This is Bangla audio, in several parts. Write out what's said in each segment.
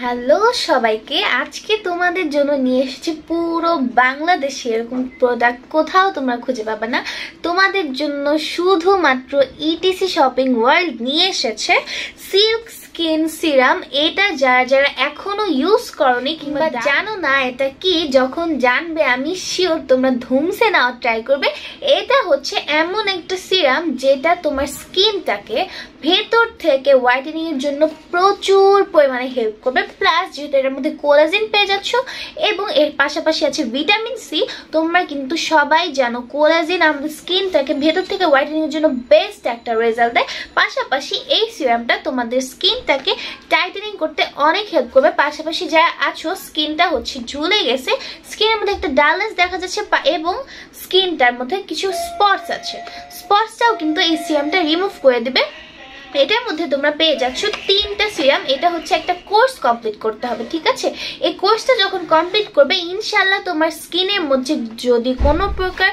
হ্যালো সবাইকে, আজকে তোমাদের জন্য নিয়ে এসেছি পুরো বাংলাদেশে এরকম প্রোডাক্ট কোথাও তোমরা খুঁজে পাবে না। তোমাদের জন্য শুধুমাত্র ইটিসি শপিং ওয়ার্ল্ড নিয়ে এসেছে সিল্ক স্কিন সিরাম এটা যারা যারা এখনও ইউজ করনি কিংবা জানো না এটা কি যখন জানবে আমি শিওর তোমরা ধুমসে নেওয়ার ট্রাই করবে। এটা হচ্ছে এমন একটা সিরাম যেটা তোমার স্কিনটাকে ভেতর থেকে হোয়াইটেনিং এর জন্য প্রচুর পরিমাণে হেল্প করবে। প্লাস যেহেতু এটার মধ্যে কোলাজিন পেয়ে যাচ্ছ এবং এর পাশাপাশি আছে ভিটামিন সি তোমরা কিন্তু সবাই জানো কোলাজিন আমাদের স্কিনটাকে ভেতর থেকে হোয়াইটেনিং এর জন্য বেস্ট একটা রেজাল্ট দেয়। পাশাপাশি এই সিরামটা তোমাদের স্কিনটাকে টাইটেনিং করতে অনেক হেল্প করবে। পাশাপাশি যা আছো, স্কিনটা হচ্ছে ঝুলে গেছে। স্কিনের মধ্যে একটা ডালনেস দেখা যাচ্ছে এবং স্কিনটার মধ্যে কিছু স্পটস আছে। স্পটসটাও কিন্তু এই সিরামটা রিমুভ করে দেবে। এটার মধ্যে তোমরা পেয়ে যাচ্ছ তিনটা সিরাম। এটা হচ্ছে একটা কোর্স কমপ্লিট করতে হবে, ঠিক আছে? এই কোর্সটা যখন কমপ্লিট করবে ইনশাল্লাহ তোমার স্কিনের মধ্যে যদি কোনো প্রকার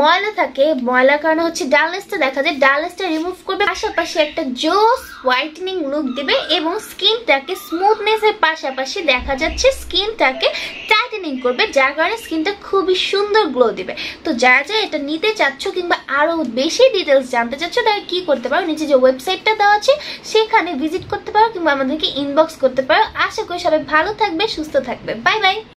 ময়লা থাকে, ময়লার কারণে হচ্ছে ডালনেসটা দেখা যায়, ডালনেসটা রিমুভ করবে, পাশাপাশি একটা জোস হোয়াইটেনিং লুক দিবে এবং স্কিনটাকে স্মুথনেসের পাশাপাশি দেখা যাচ্ছে স্কিনটাকে টাইটেনিং করবে, যার কারণে স্কিনটা খুবই সুন্দর গ্লো দিবে। তো যারা যারা এটা নিতে চাচ্ছ কিংবা আরও বেশি ডিটেলস জানতে চাচ্ছ, তারা কি করতে পারো? নিচে যে ওয়েবসাইটটা দেওয়া আছে, সেখানে ভিজিট করতে পারো কিংবা আমাদেরকে ইনবক্স করতে পারো। আশা করি সবাই ভালো থাকবে, সুস্থ থাকবে। Bye bye